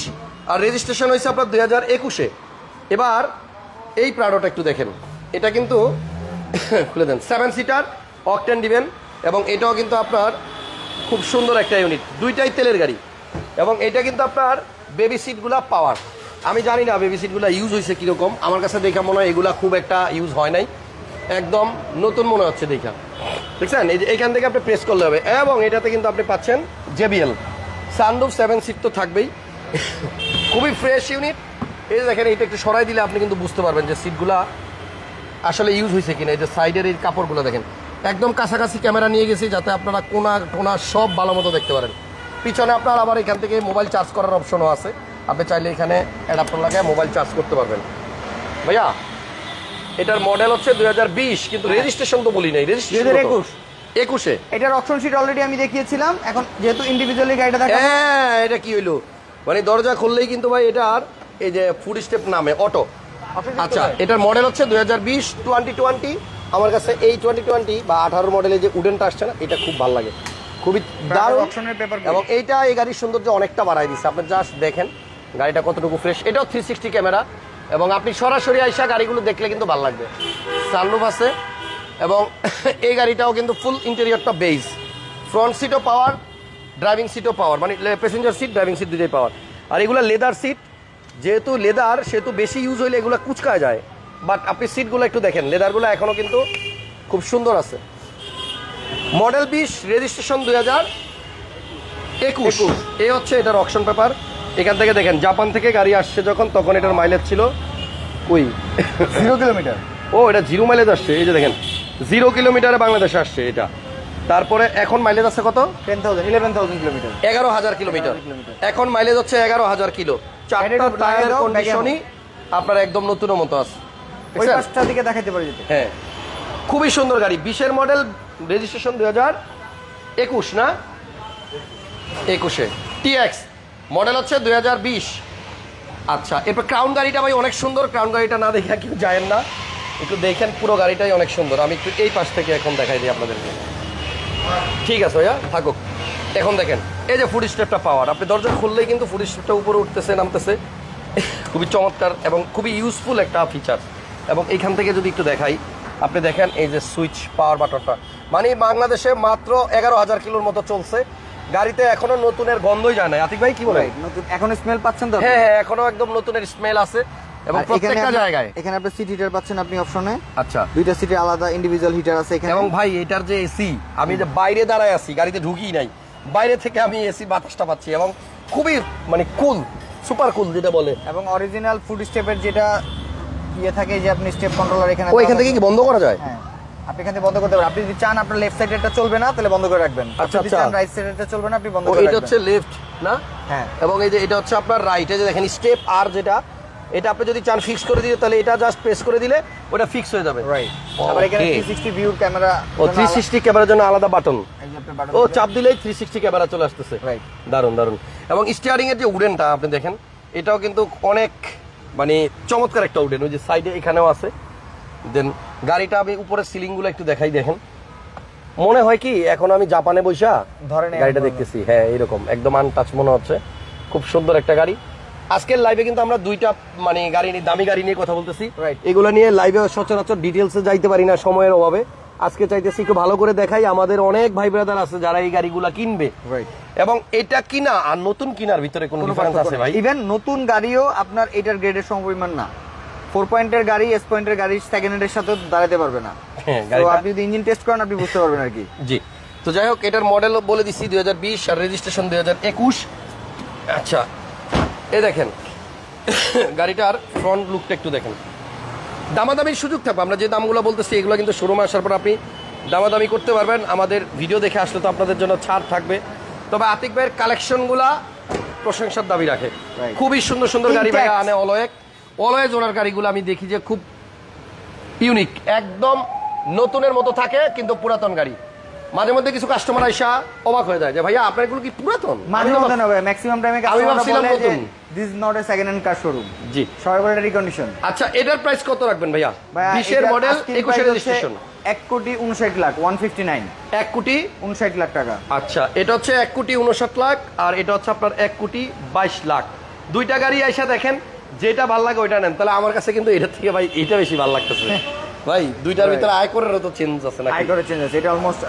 আর রেজিস্ট্রেশন হয়েছে আপনার দুই হাজার একুশে। এবার এই প্রাডোটা একটু দেখেন। এটা কিন্তু খুলে দেন সেভেন সিটার অকটেন দিবেন এবং এটাও কিন্তু আপনার খুব সুন্দর একটা ইউনিট দুইটাই তেলের গাড়ি। এবং এটা কিন্তু আপনার বেবি সিটগুলা পাওয়ার আমি জানি না বেবি সিটগুলা ইউজ হয়েছে কীরকম। আমার কাছে দেখা মনে হয় এগুলা খুব একটা ইউজ হয় নাই। একদম নতুন মনে হচ্ছে দেখা। দেখছেন? এই যে এখান থেকে আপনি প্রেস করলে হবে। এবং এটাতে কিন্তু আপনি পাচ্ছেন জেবিএল সানরুফ সেভেন সিট তো থাকবেই। খুবই ফ্রেশ ইউনিট এই দেখেন এটা একটু সরাই দিলে আপনি কিন্তু বুঝতে পারবেন যে সিটগুলা আসলে ইউজ হয়েছে কিনা। এই যে সাইডের এই কাপড়গুলো দেখেন। একদম কাছাকাছি ক্যামেরা নিয়ে গেছি যাতে আপনারা কোনা টোনা সব ভালো মতো দেখতে পারেন। পিছনে আপনার আবার এখান থেকে মোবাইল চার্জ করার অপশনও আছে। আপনি চাইলে এখানে অ্যাডাপ্টার লাগায় মোবাইল চার্জ করতে পারবেন। ভাইয়া এটার মডেল হচ্ছে দুই কিন্তু রেজিস্ট্রেশন তো বলি নাই রেজিস্ট্রেশন 2021 একুশে। এটার অপশন শিট অলরেডি আমি দেখিয়েছিলাম। এখন যেহেতু ইন্ডিভিজুয়ালি গাড়িটা দেখা হ্যাঁ এটা কি হইল? মানে দরজা খুললেই কিন্তু ভাই এটা আর এই যে ফুড স্টেপ নামে অটো আচ্ছা এটার মডেল হচ্ছে দুই হাজার বিশ টোয়েন্টি টোয়েন্টি আমার কাছে এই টোয়েন্টি টোয়েন্টি বা আঠারো মডেলের যে উডেনটা আসছে না এটা খুব ভালো লাগে। খুবই দারুণ এবং এইটা এই গাড়ির সৌন্দর্য অনেকটা বাড়াই দিচ্ছে আপনি জাস্ট দেখেন গাড়িটা কতটুকু ফ্রেশ এটাও থ্রি সিক্সটি ক্যামেরা এবং আপনি সরাসরি আইসা গাড়িগুলো দেখলে কিন্তু ভালো লাগবে। সানরুফ আছে এবং এই গাড়িটাও কিন্তু ফুল ইন্টেরিয়রটা বেজ ফ্রন্ট সিটও পাওয়ার ড্রাইভিং সিটও পাওয়ার মানে প্যাসেঞ্জার সিট ড্রাইভিং সিট দুটোই পাওয়ার আর এগুলো লেদার সিট যেহেতু লেদার সেহেতু বেশি ইউজ হইলে এগুলো কুচকা যায়। বাট আপনি সিটগুলো একটু দেখেন। লেদারগুলো এখনও কিন্তু খুব সুন্দর আছে। মডেল বিশ রেজিস্ট্রেশন দুই হাজার একুশ। এই হচ্ছে এটার অকশন পেপার। এখান থেকে দেখেন জাপান থেকে গাড়ি আসছে যখন তখন এটার মাইলেজ ছিল ওই জিরো কিলোমিটার ও এটা জিরো মাইলেজ আসছে। এই যে দেখেন জিরো কিলোমিটারে বাংলাদেশে আসছে এটা। তারপরে এখন মাইলেজ আছে কত? Ten thousand eleven thousand kilometre এগারো হাজার কিলোমিটার। এখন মাইলেজ হচ্ছে এগারো হাজার কিলো। চারটা টায়ার কন্ডিশনই আপনার একদম নতুনের মতো আছে। ওই? পাঁচটা দিকে দেখাইতে পারি হ্যাঁ। খুবই সুন্দর গাড়ি। বিশের মডেল রেজিস্ট্রেশন দুই হাজার একুশ না? একুশে। টিএক্স মডেল হচ্ছে দুই হাজার বিশ। আচ্ছা এরপর ক্রাউন গাড়িটা ভাই অনেক সুন্দর। ক্রাউন গাড়িটা না দেখে কেউ যায়েন না। একটু দেখেন পুরো গাড়িটাই অনেক সুন্দর। আমি একটু এই পাশ থেকে এখন দেখাই দিই আপনাদেরকে। ঠিক আছে ভাইয়া থাকুক। এখন দেখেন এই যে ফুড স্টেপটা পাওয়ার। আপনি দরজা খুললেই কিন্তু ফুড স্টেপটা উপরে উঠতেছে নামতেছে। খুবই চমৎকার এবং খুবই ইউজফুল একটা ফিচার এবং এইখান থেকে যদি একটু দেখাই আপনি দেখেন এই যে সুইচ পাওয়ার বাটনটা। মানে বাংলাদেশে মাত্র এগারো হাজার কিলোর মতো চলছে। গাড়িতে এখনও নতুনের গন্ধই যায় না আতিক ভাই কি বলে এখন স্মেল পাচ্ছেন তো হ্যাঁ হ্যাঁ এখনও একদম নতুনের স্মেল আছে। এবং প্রত্যেকটা জায়গায়। এখানে আপনি সিট হিটার পাচ্ছেন আপনি অপশনে আচ্ছা। দুইটা সিটের আলাদা ইন্ডিভিজুয়াল হিটার আছে এখানে। এবং ভাই এটার যে এসি আমি যে বাইরে দাঁড়ায় আছি গাড়িতে ঢুকি নাই। বাইরে থেকে আমি এসি বাতাসটা পাচ্ছি এবং খুবই মানে কুল সুপার কুল যেটা বলে। এবং অরিজিনাল ফুড স্টেপের যেটা ইয়ে থাকে যে আপনি স্টেপ কন্ট্রোলার এখানে ও এখান থেকে কি বন্ধ করা যায়? হ্যাঁ। আপনি এখান থেকে বন্ধ করতে পারেন। আপনি যদি চান আপনার লেফট সাইডেরটা চলবে না তাহলে বন্ধ করে রাখবেন। আচ্ছা, যদি। চান রাইট সাইডেরটা চলবে না আপনি বন্ধ করে এটা হচ্ছে লেফট না? হ্যাঁ। এবং এই যে এটা হচ্ছে আপনার রাইটে যে দেখেন স্টেপ আর যেটা এটা আপনি যদি চান ফিক্স করে দিলে তাহলে এটা জাস্ট প্রেস করে দিলে ওটা ফিক্স হয়ে যাবে। রাইট আবার এখানে 360 ভিউ ক্যামেরা ও থ্রি সিক্সটি ক্যামেরার জন্য আলাদা বাটন এই ও চাপ দিলেই থ্রি সিক্সটি ক্যামেরা চলে আসতেছে। Right. দারুণ দারুণ এবং স্টিয়ারিং এর যে উডেনটা আপনি দেখেন এটাও কিন্তু অনেক মানে চমৎকার একটা উডেন ওই যে সাইডে এখানেও আছে। দেন গাড়িটা আমি উপরের সিলিংগুলো একটু দেখাই দেখেন। মনে হয় কি এখন আমি জাপানে বৈশা গাড়িটা দেখতেছি। হ্যাঁ এরকম একদম আনটাচ মনে হচ্ছে। খুব সুন্দর একটা গাড়ি। আজকের লাইভে কিন্তু আমরা দুইটা মানে গাড়ি নিয়ে দামি গাড়ি নিয়ে কথা বলতেছি. এগুলো নিয়ে লাইভে সচরাচর ডিটেলসে যাইতে পারি না সময়ের অভাবে। আজকে চাইতেছি একটু ভালো করে দেখাই আমাদের অনেক ভাই ব্রাদার আছে যারা এই গাড়িগুলা কিনবে. এবং এটা কিনা আর নতুন কিনার ভিতরে কোনো ডিফারেন্স আছে ভাই? ইভেন নতুন গাড়িও আপনার এটার গ্রেডের সমপরিমাণ না। ফোর পয়েন্টের গাড়ি এস পয়েন্টের গাড়ি সেকেন্ড হ্যান্ডের সাথে দাঁড়াতে পারবে না। হ্যাঁ, তো আপনি যদি ইঞ্জিন টেস্ট করেন আপনি বুঝতে পারবেন আর কি। জি। তো যাই হোক এটার মডেল বলে দিচ্ছি দুই হাজার বিশ আর রেজিস্ট্রেশন দুই হাজার একুশ। আচ্ছা এ দেখেন। গাড়িটার ফ্রন্ট লুকটা একটু দেখেন। দামাদামির সুযোগ থাকবে। আমরা যে দামগুলো বলতেছি এগুলো কিন্তু শোরুমে আসার পর আপনি দামাদামি করতে পারবেন। আমাদের ভিডিও দেখে আসলে তো আপনাদের জন্য ছাড় থাকবে। তবে আতিক ভাইয়ের কালেকশনগুলা প্রশংসার দাবি রাখে। খুবই সুন্দর সুন্দর গাড়ি ভাই আনে অলয়েক অলয়ে জোড়ার গাড়িগুলো আমি দেখি যে খুব ইউনিক একদম নতুনের মতো থাকে কিন্তু পুরাতন গাড়ি। মাঝে মধ্যে কিছু কাস্টমার আইসা অবাক হয়ে যায় যে ভাইয়া আপনার এগুলো কি পুরাতন? মাঝে মধ্যে নেবে ম্যাক্সিমাম টাইমে আমি ভাবছিলাম নতুন। This not a second hand car showroom G. Recondition আচ্ছা এটার প্রাইস কত রাখবেন ভাইয়া? বিশের মডেল একুশের রেজিস্ট্রেশন এক কোটি উনষাট লাখ ওয়ান ফিফটি নাইন এক কোটি? উনষাট লাখ টাকা। আচ্ছা এটা হচ্ছে এক কোটি উনষাট লাখ আর এটা হচ্ছে আপনার এক কোটি বাইশ লাখ। দুইটা গাড়ি আইসা দেখেন যেটা ভালো লাগে ওইটা নেন। তাহলে আমার কাছে কিন্তু এটার থেকে ভাই এটা বেশি ভালো লাগতেছে। ভাই দুইটার. ভিতরে আয়করেরও তো চেঞ্জ আছে না আয় করে চেঞ্জ আছে। এটা অলমোস্ট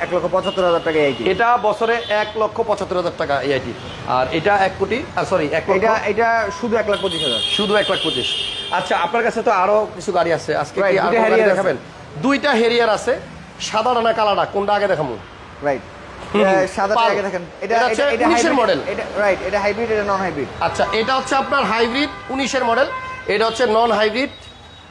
এক লক্ষ পঁচাত্তর হাজার টাকা এইটি এটা বছরে এক লক্ষ পঁচাত্তর হাজার টাকা এআইটি আর এটা এক কোটি সরি এক এটা এটা শুধু এক লাখ পঁচিশ হাজার। শুধু এক লাখ পঁচিশ। আচ্ছা আপনার কাছে তো আরও কিছু গাড়ি আছে। আজকে দেখাবেন? দুইটা হেরিয়ার আছে সাদা না কালাটা কোনটা আগে দেখাবো? রাইট হুম, হুম। সাদা পাল। আগে দেখেন। এটা এটা হচ্ছে এটা 19 এর hybrid- model। এটা রাইট এটা হাইব্রিড নন হাইব্রিড আচ্ছা এটা হচ্ছে আপনার হাইব্রিড উনিশের মডেল এটা হচ্ছে নন হাইব্রিড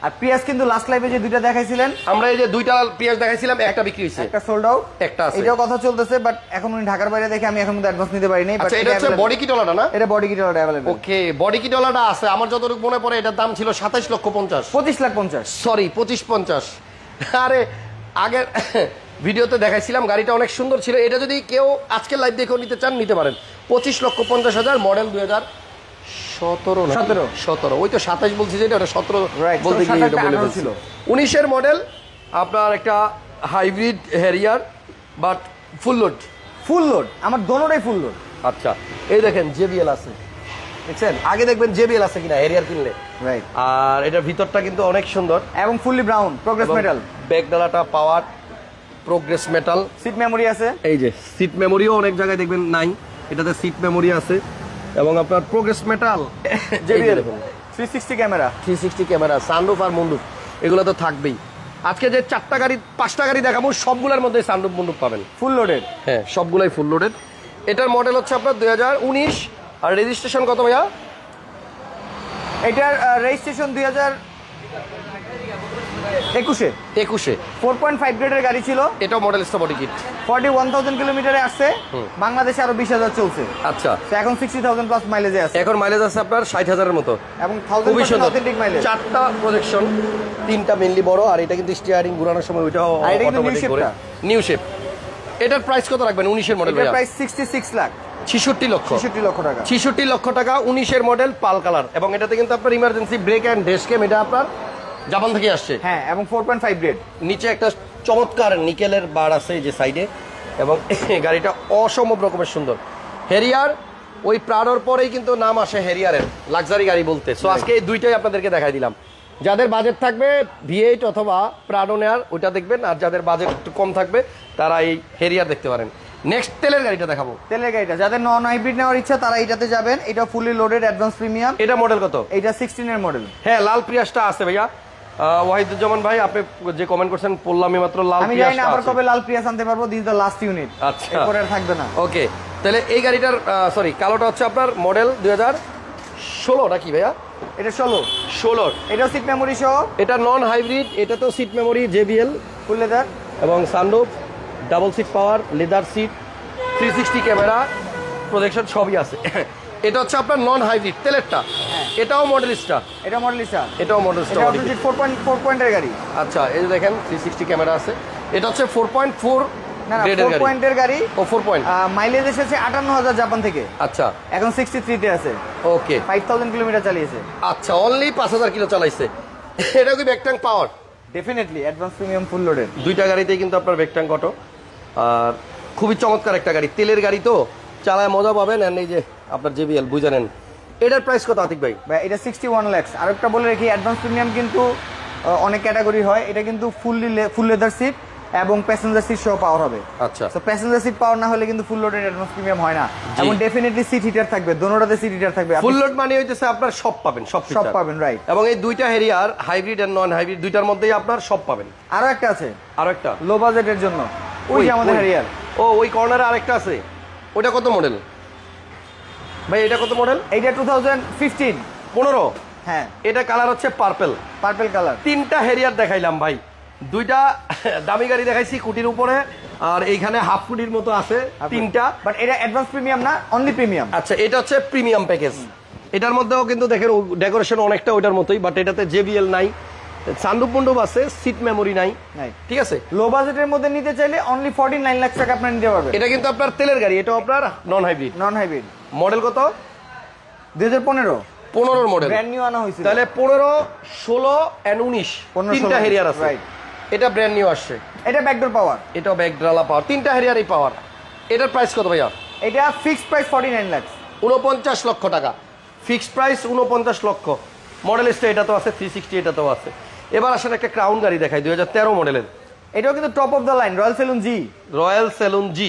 আর পিএস কিন্তু লাস্ট লাইভে যে দুইটা দেখাইছিলেন আমরা এই যে দুইটা পেঁয়াজ দেখাইছিলাম একটা বিক্রি হয়েছে। একটা সোল্ড আউট একটা আছে। এটাও কথা চলতেছে বাট এখন উনি ঢাকার বাইরে দেখে আমি এখন অ্যাডভান্স নিতে পারিনি but আচ্ছা এটা হচ্ছে। বডি কিটলাটা না? এটা body kit available okay body কিটলাটা আছে। আমার যতটুকু মনে পড়ে এটার দাম ছিল সাতাইশ লক্ষ পঞ্চাশ। পঁচিশ লাখ পঞ্চাশ। সরি পঁচিশ পঞ্চাশ। আরে আগের ভিডিওতে দেখাইছিলাম গাড়িটা অনেক সুন্দর ছিল। এটা যদি কেউ আজকের লাইভ দেখেও নিতে চান নিতে পারেন। পঁচিশ লক্ষ পঞ্চাশ হাজার মডেল দুই হাজার। সতেরো সতেরো। সতেরো। ওই তো সাতাইশ বলছি যেটা ওটা সতেরো বলতে গিয়ে। ছিল। উনিশের মডেল আপনার একটা hybrid Harrier but full load full load আমার দোনোটাই ফুল লোড আচ্ছা এই দেখেন জেবিএল আছে। দেখছেন? আগে দেখবেন জেবিএল আছে কিনা হ্যারিয়ার কিনলে। রাইট আর এটার ভিতরটা কিন্তু অনেক সুন্দর। এবং fully brown progress metal ব্যাগডালাটা power progress metal seat memory আছে। এই যে সিট মেমোরিও অনেক জায়গায় দেখবেন নাই। এটাতে সিট মেমোরি আছে। এবং আপনার progress metal JBL three sixty camera three sixty camera sunroof আর মুন্ডুপ এগুলো তো থাকবেই। আজকে যে চারটা গাড়ি পাঁচটা গাড়ি দেখাবো সবগুলোর মধ্যে সানরুফ মুন্ডুপ পাবেন। ফুল লোডেড হ্যাঁ সবগুলাই ফুল লোডেড এটার মডেল হচ্ছে আপনার দুই হাজার উনিশ। আর রেজিস্ট্রেশন কত ভাইয়া? এটার রেজিস্ট্রেশন দুই হাজার একুশে? একুশে। ফোর পয়েন্ট ফাইভ গ্রেডের গাড়ি ছিল। এটাও model body kit forty one thousand কিলোমিটারে আসছে। বাংলাদেশে আরও বিশ হাজার চলছে। আচ্ছা। এখন সিক্সটি থাউজেন্ড প্লাস মাইলেজে আছে। এখন মাইলেজ আছে আপনার ষাট হাজারের মতো। এবং খুবই সুন্দর। মাইলেজ চারটা প্রজেকশন তিনটা মেনলি বড় আর এটা কিন্তু স্টিয়ারিং ঘোরানোর সময় ওইটাও। নিউ শেপ এটার প্রাইস কত রাখবেন উনিশের model price sixty six lakh. ছিষট্টি লক্ষ। ছেষট্টি লক্ষ টাকা। ছিষট্টি লক্ষ টাকা উনিশের মডেল পাল কালার এবং এটাতে কিন্তু আপনার ইমার্জেন্সি ব্রেক অ্যান্ড ডেস্কেম এটা আপনার জাপান থেকে আসছে। হ্যাঁ এবং ফোর পয়েন্ট ফাইভ গ্রেড নিচে একটা চমৎকার নিকেলের বার আছে এই যে সাইডে এবং গাড়িটা অসম্ভব রকমের সুন্দর। হেরিয়ার ওই প্রাড়র পরেই কিন্তু নাম আসে হেরিয়ারের লাক্সারি গাড়ি বলতে। সো আজকে এই দুইটাই আপনাদেরকে দেখাই দিলাম। যাদের বাজেট থাকবে ভি এইট অথবা প্রাডো নেয়ার ওইটা দেখবেন আর যাদের বাজেট একটু কম থাকবে তারা এই হেরিয়ার দেখতে পারেন। নেক্সট তেলের গাড়িটা দেখাবো। তেলের গাড়িটা যাদের নন হাইব্রিড নেওয়ার ইচ্ছা তারা এটাতে যাবেন। এটা ফুলি লোডেড অ্যাডভান্স প্রিমিয়াম এটা মডেল কত? এটা সিক্সটিন এর মডেল হ্যাঁ লাল প্রিয়াসটা আছে ভাইয়া। ওয়াহিদুজ্জামান ভাই আপনি যে কমেন্ট করছেন বললামই মাত্র লাল আমি জানি না আবার কবে লাল প্রিয়াস আনতে পারব দিস দ্য লাস্ট ইউনিট আচ্ছা। এরপরে আর থাকবে না। ওকে তাহলে এই গাড়িটার সরি কালোটা হচ্ছে আপনার মডেল দুই হাজার ষোলো নাকি ভাইয়া? এটা ষোলো। ষোলোর এটা সিট মেমোরি সহ। এটা নন হাইব্রিড এটা তো seat memory JBL full leather এবং sunroof double seat power leather seat three sixty camera projection সবই আছে। এটা হচ্ছে আপনার নন হাইব্রিড তেলেরটা। এটাও মডেল স্টার এটা মডেল স্টার এটাও model star four point four পয়েন্টের গাড়ি। আচ্ছা এই যে দেখেন থ্রি সিক্সটি ক্যামেরা আছে। এটা হচ্ছে ফোর পয়েন্ট ফোর না ফোর পয়েন্টের গাড়ি। ও ফোর পয়েন্ট মাইলেজ এসেছে আটান্ন হাজার জাপান থেকে। আচ্ছা। এখন সিক্সটি থ্রিতে আছে। ওকে। ফাইভ থাউজেন্ড কিলোমিটার চালিয়েছে। আচ্ছা অনলি পাঁচ হাজার কিলো চালাইছে। এটা কি ব্যাকট্যাং power definitely advance premium full loaded দুইটা গাড়িতেই কিন্তু আপনার ব্যাকট্যাং অটো আর খুবই চমৎকার একটা গাড়ি। তেলের গাড়ি তো চালায় মজা পাবেন। আর এই যে আপনার জেবিএল বুঝে নেন এটার প্রাইস কত আতিক ভাই? ভাই এটা সিক্সটি ওয়ান ল্যাক্স আরেকটা বলে রাখি অ্যাডভান্স প্রিমিয়াম কিন্তু অনেক ক্যাটাগরি হয়। এটা কিন্তু ফুললি ফুল লেদার সিট এবং প্যাসেঞ্জার সিট সহ পাওয়ার হবে। আচ্ছা। তো প্যাসেঞ্জার সিট পাওয়ার না হলে কিন্তু ফুল লোডের অ্যাডভান্স প্রিমিয়াম হয় না। এবং ডেফিনেটলি সিট হিটার থাকবে দোনোটাতে সিট হিটার থাকবে। ফুল লোড মানে হইতেছে আপনার সব পাবেন সব সব পাবেন রাইট এবং এই দুইটা Harrier hybrid and non hybrid দুইটার মধ্যেই আপনার সব পাবেন। আরও একটা আছে। আর একটা? লো বাজেটের জন্য। ওই যে আমাদের হেরিয়ার। ও ওই কর্নারে আরেকটা আছে। ওটা কত মডেল ভাই এটা কত মডেল এইটা টু থাউজেন্ড ফিফটিন পনেরো? হ্যাঁ। এটা কালার হচ্ছে পার্পেল পার্পেল কালার তিনটা হেরিয়ার দেখাইলাম ভাই। দুইটা দামি গাড়ি দেখাইছি কুটির উপরে আর এইখানে হাফ কুটির মতো আছে তিনটা। বাট এটা অ্যাডভান্স প্রিমিয়াম না অনলি প্রিমিয়াম আচ্ছা এটা হচ্ছে প্রিমিয়াম প্যাকেজ এটার মধ্যেও কিন্তু দেখেন ডেকোরেশন অনেকটা ওইটার মতোই বাট এটাতে জেবিএল নাই। সানরুপ আছে সিট মেমোরি নাই। নাই। ঠিক আছে? লো বাজেটের মধ্যে নিতে চাইলে অনলি ফর্টি নাইন লাখ টাকা আপনার নিতে পারবেন। এটা কিন্তু আপনার তেলের গাড়ি এটা আপনার non hybrid non hybrid model কত? দুই হাজার পনেরো। পনেরোর মডেল। ব্র্যান্ড নিউ আনা হয়েছিল। তাহলে পনেরো ষোলো অ্যান্ড উনিশ। তিনটা হেরিয়ার আছে। এটা ব্র্যান্ড নিউ আসছে। এটা ব্যাকডোর পাওয়ার এটাও ব্যাগ ড্রালা পাওয়ার তিনটা হেরিয়ারই পাওয়ার এটার প্রাইস কত ভাইয়া? এটা fixed price forty nine lakh উনপঞ্চাশ লক্ষ টাকা। ফিক্সড প্রাইস উনপঞ্চাশ লক্ষ। মডেল স্টে এটা তো আছে থ্রি সিক্সটি এটা তো আছে। এবার আসেন একটা ক্রাউন গাড়ি দেখাই দুই হাজার তেরো মডেলের। এটাও কিন্তু top of the line royal saloon G royal saloon G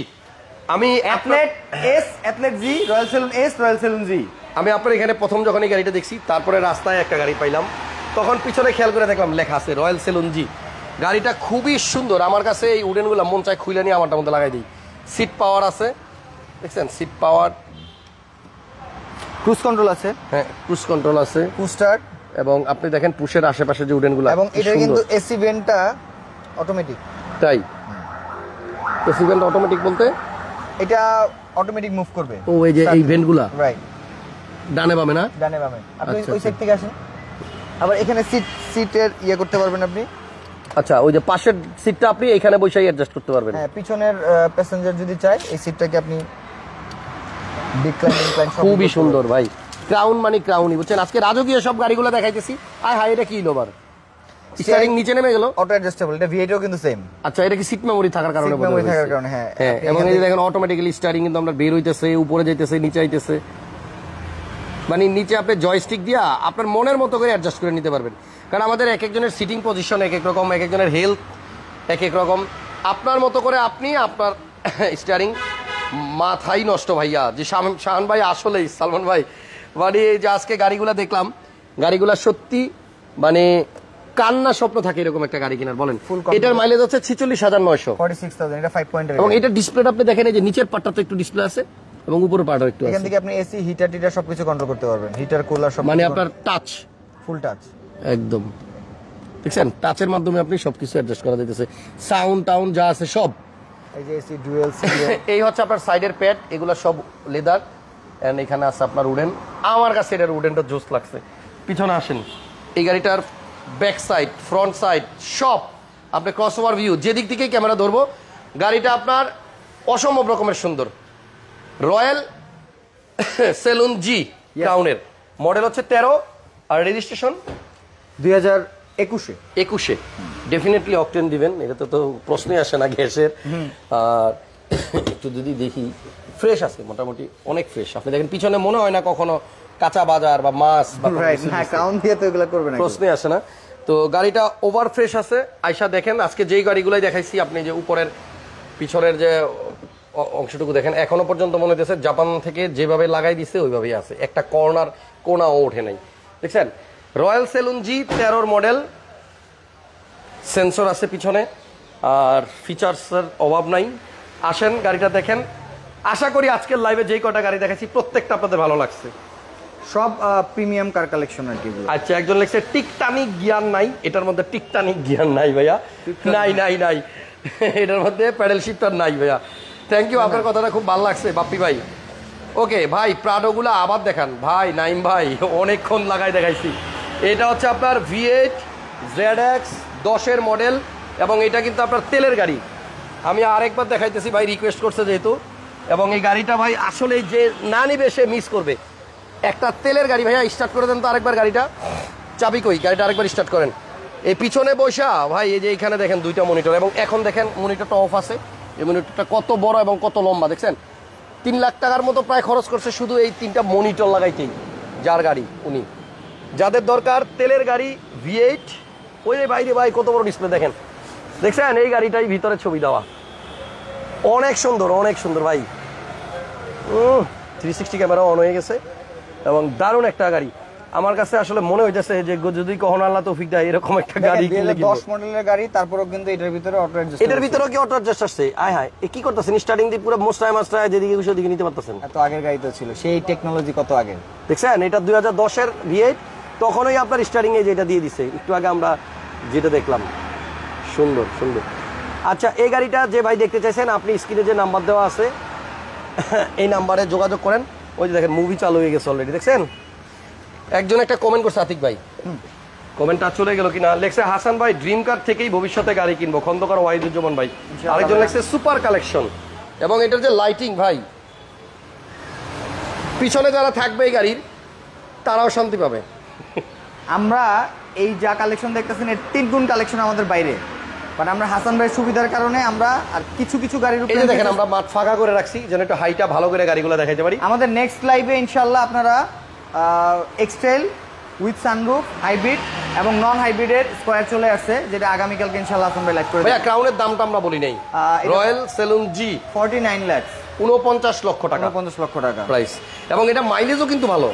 আমি athlete S athlete G royal saloon S royal saloon G আমি আপনার এখানে প্রথম যখন এই গাড়িটা দেখছি তারপরে রাস্তায় একটা গাড়ি পাইলাম। তখন পিছনে খেয়াল করে দেখলাম লেখা আছে রয়্যাল সেলুন জি গাড়িটা খুবই সুন্দর। আমার কাছে এই উডেনগুলো মন চায় খুলে নিয়ে আমারটা মধ্যে লাগাই দিই। সিট পাওয়ার আছে। দেখছেন? সিট পাওয়ার ক্রুজ কন্ট্রোল আছে। হ্যাঁ ক্রুজ কন্ট্রোল আছে। পুস্টার এবং আপনি দেখেন পুশের আশেপাশে যে উডেনগুলো এবং এটা কিন্তু এসি ভেন্টটা অটোমেটিক তাই? এসিভেন্ট অটোমেটিক বলতে? এটা অটোমেটিক মুভ করবে। ও এই যে এই ভেন্টগুলা রাইট ডানে বামে না? ডানে বামে। আপনি আচ্ছা, ওই সাইড থেকে আসেন। আবার এখানে সিট সিটের ইয়ে করতে পারবেন আপনি। আচ্ছা ওই যে পাশের সিটটা আপনি এখানে বসেই অ্যাডজাস্ট করতে পারবেন। হ্যাঁ পিছনের প্যাসেঞ্জার যদি চায় এই সিটটাকে আপনি খুবই সুন্দর ভাই। ক্রাউন মানে ক্রাউনই বুঝছেন? আজকে রাজকীয় সব গাড়িগুলো দেখাইতেছি। আয় হাই এটা কি লোবার স্টিয়ারিং নিচে নেমে গেল? অটো অ্যাডজাস্টেবল এটা ভিএটাও কিন্তু সেম আচ্ছা এটা কি সিট মেমোরি থাকার কারণে বোধহয় থাকার কারণে, হ্যাঁ। হ্যাঁ এবং এই যে দেখেন অটোমেটিক্যালি স্টারিং কিন্তু আমরা বের হইতেছে উপরে যাইতেছে নিচে আইতেছে। মানে নিচে আপনি জয়স্টিক দিয়া আপনার মনের মতো করে অ্যাডজাস্ট করে নিতে পারবেন। কারণ আমাদের এক একজনের সিটিং পজিশন এক এক রকম এক একজনের হেলথ এক এক রকম। আপনার মতো করে আপনি আপনার স্টারিং মাথাই নষ্ট ভাইয়া। যে শাহান ভাই আসলেই সালমান ভাই। মানে এই যে আজকে গাড়িগুলা দেখলাম গাড়িগুলা সত্যি মানে কান্না স্বপ্ন থাকে এরকম একটা গাড়ি কেনার বলেন। এটার মাইলেজ হচ্ছে ছিচল্লিশ হাজার নয়শো। এবং এটা ডিসপ্লেটা আপনি দেখেন যে নিচের পার্টটা তো একটু ডিসপ্লে আছে এবং উপরের পার্টও একটু এখান থেকে আপনি এসি হিটার টিটার সবকিছু কন্ট্রোল করতে পারবেন। হিটার কুলার সব মানে আপনার টাচ ফুল টাচ একদম। দেখছেন? টাচের মাধ্যমে আপনি সবকিছু অ্যাডজাস্ট করা যেতেছে সাউন্ড টাউন যা আছে সব। এই যে এসি ডুয়েল এই হচ্ছে আপনার সাইডের প্যাড এগুলো সব লেদার এন্ড এখানে আছে আপনার উডেন আমার কাছে এটার উডেনটা জোস লাগছে। পিছনে আসেন। এই গাড়িটার ব্যাক সাইড ফ্রন্ট সাইড সব আপনি ক্রস ওভার ভিউ যেদিক থেকেই ক্যামেরা ধরবো গাড়িটা আপনার অসম্ভব রকমের সুন্দর। রয়্যাল সেলুন জি টাউনের। মডেল হচ্ছে তেরো আর রেজিস্ট্রেশন দুই হাজার একুশে। একুশে। ডেফিনেটলি অকটেন দিবেন এটা তো তো প্রশ্নই আসে না গ্যাসের। আর একটু যদি দেখি ফ্রেশ আছে মোটামুটি অনেক ফ্রেশ আপনি দেখেন পিছনে মনে হয় না কখনো কাঁচা বাজার বা মাছ হ্যাঁ দিছে। কাউন দিয়ে তো এগুলো করবে না প্রশ্নই আসে না। তো গাড়িটা ওভার ফ্রেশ আছে। আয়সা দেখেন আজকে যেই গাড়িগুলাই দেখাইছি আপনি যে উপরের পিছনের যে অংশটুকু দেখেন এখনও পর্যন্ত মনে হচ্ছে জাপান থেকে যেভাবে লাগাই দিছে ওইভাবেই আছে। একটা কর্নার কোনাও ওঠে নাই। দেখছেন? রয়্যাল সেলুন জি তেরোর মডেল। সেন্সর আছে পিছনে আর ফিচার্সের অভাব নাই। আসেন গাড়িটা দেখেন। আশা করি আজকের লাইভে যেই কটা গাড়ি দেখাচ্ছি প্রত্যেকটা আপনাদের ভালো লাগছে। সব প্রিমিয়াম কার কালেকশন আর কি আচ্ছা একজন লেখছে টিকটানিক জ্ঞান নাই। এটার মধ্যে টিকটানিক জ্ঞান নাই ভাইয়া। নাই নাই নাই। এটার মধ্যে প্যাডেল শিফটার নাই ভাইয়া। থ্যাংক ইউ আপনার কথাটা খুব ভালো লাগছে বাপ্পি ভাই। ওকে ভাই প্রাডোগুলো আবার দেখান। ভাই নাইম ভাই অনেকক্ষণ লাগাই দেখাইছি। এটা হচ্ছে আপনার ভি এইট জেড এক্স দশের মডেল এবং এটা কিন্তু আপনার তেলের গাড়ি। আমি আরেকবার দেখাইতেছি ভাই রিকোয়েস্ট করছে যেহেতু। এবং এই গাড়িটা ভাই আসলে যে না নিবে সে মিস করবে। একটা তেলের গাড়ি, ভাইয়া স্টার্ট করে দেন তো আরেকবার গাড়িটা। চাবি কই? গাড়িটা আরেকবার স্টার্ট করেন। এই পিছনে বসা, ভাই, এই যে এখানে দেখেন দুইটা মনিটর এবং এখন দেখেন মনিটরটা অফ আছে। এই মনিটরটা কত বড় এবং কত লম্বা, দেখছেন? তিন লাখ টাকার মতো প্রায় খরচ করছে শুধু এই তিনটা মনিটর লাগাইতেই, যার গাড়ি, উনি। যাদের দরকার, তেলের গাড়ি ভি এইট ওই বাইরে ভাই কত বড় ডিসপ্লে দেখেন। দেখছেন? এই গাড়িটাই ভিতরে ছবি দেওয়া। অনেক সুন্দর অনেক সুন্দর, ভাই। থ্রি সিক্সটি ক্যামেরা অন হয়ে গেছে। এবং দারুণ একটা গাড়ি। আমার কাছে আসলে মনে হইতেছে যে যদি কখনো আল্লাহ তৌফিক দেয় এরকম একটা গাড়ি কিনলে 2010 কিনবো। মডেলের গাড়ি তারপরেও কিন্তু এটার ভিতরে অটো অ্যাডজাস্ট এটার ভিতরেও কি অটো অ্যাডজাস্ট আসছে? আয় হায় এ কি করতেছেন? স্টার্টিং দিয়ে পুরো মোস্টায় মাস্টায় যেদিকে খুশি ওদিকে নিতে পারতেছেন। এত আগের গাড়ি তো ছিল সেই টেকনোলজি কত আগে দেখছেন এটা দুই হাজার দশের ভিএইট তখনই আপনার স্টার্টিং এ যেটা দিয়ে দিছে। একটু আগে আমরা যেটা দেখলাম। সুন্দর সুন্দর। আচ্ছা এই গাড়িটা যে ভাই দেখতে চাইছেন আপনি স্ক্রিনে যে নাম্বার দেওয়া আছে এই নাম্বারে যোগাযোগ করেন। ওই যে দেখেন মুভি চালু হয়ে গেছে অলরেডি দেখছেন? একজন একটা কমেন্ট করছে আতিক ভাই। কমেন্টটা চলে গেল কিনা? লেখছে হাসান ভাই ড্রিম কার থেকেই ভবিষ্যতে গাড়ি কিনবো। খন্দকার ওয়াহিদুজ্জামান ভাই। আরেকজন লেখছে সুপার কালেকশন এবং এটার যে লাইটিং ভাই পিছনে যারা থাকবে এই গাড়ির তারাও শান্তি পাবে। আমরা এই যা কালেকশন দেখতেছেন এর তিন গুণ কালেকশন আমাদের বাইরে। মানে আমরা হাসান ভাইয়ের সুবিধার কারণে আমরা আর কিছু কিছু গাড়ির উপরে দেখেন আমরা মাঠ ফাঁকা করে রাখছি যেন একটু হাইটা ভালো করে গাড়িগুলো দেখাইতে পারি। আমাদের নেক্সট লাইভে ইনশাল্লাহ আপনারা এক্সটেল উইথ সানরুফ হাইব্রিড এবং নন হাইব্রিডের স্কোয়ার চলে আসছে যেটা আগামীকালকে ইনশাল্লাহ হাসান ভাই লাইভ করে ভাইয়া ক্রাউনের দামটা আমরা বলি নাই। Royal saloon G forty nine lakhs উনপঞ্চাশ লক্ষ টাকা। পঞ্চাশ লক্ষ টাকা। প্রাইস এবং এটা মাইলেজও কিন্তু ভালো।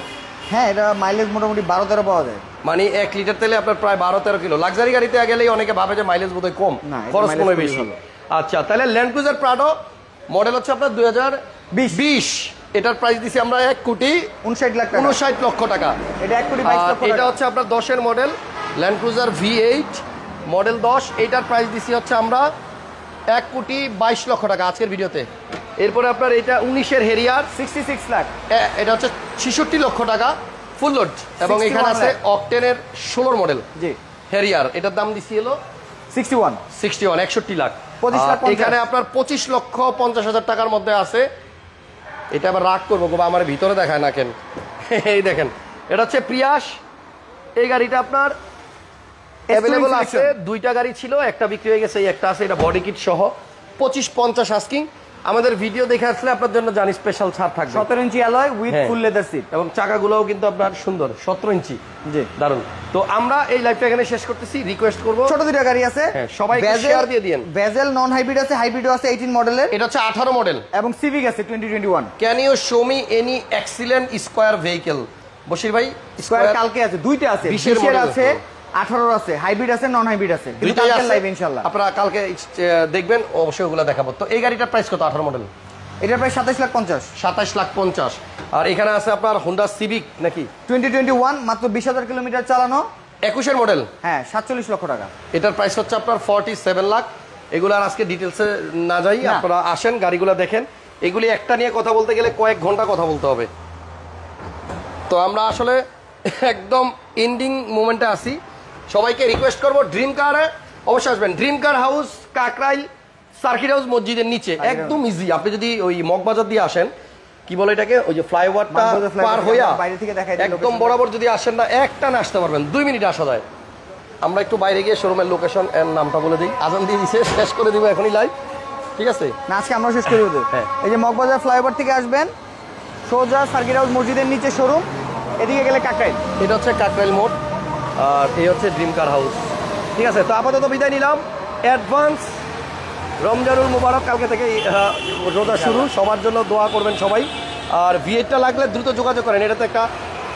হ্যাঁ এটা মাইলেজ মোটামুটি বারো তেরো পাওয়া যায়। মানে এক লিটার তেলে আপনার প্রায় বারো তেরো কিলো। লাক্সারি গাড়িতে গেলেই অনেকে ভাবে যে মাইলেজ বোধহয় কম। খরচ খুবই বেশি। আচ্ছা তাহলে ল্যান্ড ক্রুজার প্রাডো মডেল হচ্ছে আপনার দুই হাজার বিশ। এটার প্রাইস দিছি আমরা এক কোটি উনষাট লাখ উনষাট লক্ষ টাকা। এটা এক কোটি এটা হচ্ছে আপনার দশের model land cruiser V eight model দশ। এইটার প্রাইস দিছি হচ্ছে আমরা এক কোটি বাইশ লক্ষ টাকা আজকের ভিডিওতে। এরপরে আপনার এটা উনিশের হেরিয়ার সিক্সটি সিক্স লাখ এটা হচ্ছে ছেষট্টি লক্ষ টাকা ফুল লোড এবং এখানে আছে। অকটেনের ষোলোর মডেল জি। হেরিয়ার এটার দাম দিছি হলো সিক্সটি ওয়ান সিক্সটি ওয়ান একষট্টি লাখ 25 লাখ এখানে আপনার পঁচিশ লক্ষ পঞ্চাশ হাজার টাকার মধ্যে আছে। এটা আবার রাগ করব গো আমার ভিতরে দেখায় না কেন? এই দেখেন এটা হচ্ছে প্রিয়াস। এই গাড়িটা আপনার অ্যাভেলেবল আছে। দুইটা গাড়ি ছিল একটা বিক্রি হয়ে গেছে এই একটা আছে এটা বডি কিট সহ। পঁচিশ পঞ্চাশ আস্কিং আমাদের ভিডিও দেখে আসলে আপনার জন্য জানি স্পেশাল ছাড় থাকবে। সতেরো ইঞ্চি alloy with. Full leather seat এবং চাকাগুলোও কিন্তু আপনার সুন্দর সতেরো ইঞ্চি। জি। দারুণ তো আমরা এই লাইভটা এখানে শেষ করতেছি রিকোয়েস্ট করব। ছোট দুইটা গাড়ি আছে। হ্যাঁ, সবাইকে share দিয়ে দিয়েন। ভেজেল নন হাইব্রিড আছে হাইব্রিডও আছে এইটিন মডেলের এটা হচ্ছে আঠারো মডেল এবং সিভিক আছে twenty twenty one can you show me any excellent square vehicle Bashir ভাই স্কোয়ার কালকে আছে দুইটা আছে বিশের আছে। আঠারোর আছে হাইব্রিড আছে নন হাইব্রিড আছে। লাইভ ইনশাল্লাহ আপনারা কালকে দেখবেন অবশ্যই ওগুলো দেখাবো। তো এই গাড়িটার প্রাইস কত আঠারো মডেল এটার প্রায় সাতাইশ লাখ পঞ্চাশ। সাতাশ লাখ পঞ্চাশ। আর এখানে আছে আপনার হোন্ডা সিভিক নাকি? টোয়েন্টি টোয়েন্টি ওয়ান মাত্র বিশ হাজার কিলোমিটার চালানো। একুশের মডেল হ্যাঁ সাতচল্লিশ লক্ষ টাকা। এটার প্রাইস হচ্ছে আপনার ফর্টি সেভেন লাখ। এগুলো আর আজকে ডিটেলসে না যাই আপনারা আসেন গাড়িগুলো দেখেন। এগুলি একটা নিয়ে কথা বলতে গেলে কয়েক ঘণ্টা কথা বলতে হবে। তো আমরা আসলে একদম এন্ডিং মোমেন্টে আসি সবাইকে রিকোয়েস্ট করব ড্রিম কারে অবশ্যই আসবেন। Dream car house Kakrail circuit house মসজিদের নিচে। একদম ইজি আপনি যদি ওই মগবাজার দিয়ে আসেন কি বলে এটাকে? ওই যে ফ্লাইওভারটা পার হইয়া একদম বরাবর যদি আসেন না একটা না আসতে পারবেন। দুই মিনিট আসা যায়। আমরা একটু বাইরে গিয়ে শোরুমের লোকেশন এর নামটা বলে দিই। আজান দিয়ে দিছে শেষ করে দিব এখনই লাইভ ঠিক আছে? না আজকে আমরা শেষ করে দেবো। হ্যাঁ। এই যে মগবাজার ফ্লাইওভার থেকে আসবেন সোজা সার্কিট হাউস মসজিদের নিচে শোরুম এদিকে গেলে কাকাইল এটা হচ্ছে কাকরাইল মোড। আর এই হচ্ছে ড্রিম কার হাউস ঠিক আছে তো আপাতত বিদায় নিলাম। অ্যাডভান্স রমজানুল মুবারক কালকে থেকে রোজা শুরু। সবার জন্য দোয়া করবেন সবাই। আর ভিএডটা লাগলে দ্রুত যোগাযোগ করেন এটাতে একটা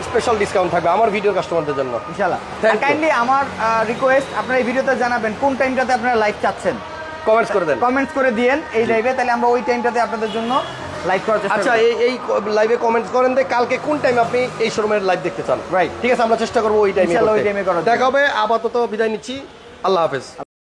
স্পেশাল ডিসকাউন্ট থাকবে আমার ভিডিও কাস্টমারদের জন্য। ইনশাআল্লাহ। কাইন্ডলি আমার রিকোয়েস্ট আপনারা এই ভিডিওতে জানাবেন কোন টাইমটাতে আপনারা লাইভ চাচ্ছেন। কমেন্টস করে দেন। কমেন্টস করে দিয়েন এই লাইভে তাহলে আমরা ওই টাইমটাতে আপনাদের জন্য লাইভ করার চেষ্টা আচ্ছা এই এই লাইভে কমেন্টস করেন যে কালকে কোন টাইমে আপনি এই শোরুমের লাইভ দেখতে চান। রাইট ঠিক আছে আমরা চেষ্টা করব ওই টাইমে ওই টাইমে। দেখা হবে আপাতত বিদায় নিচ্ছি। আল্লাহ হাফেজ।